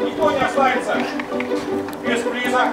Никто не останется без приза.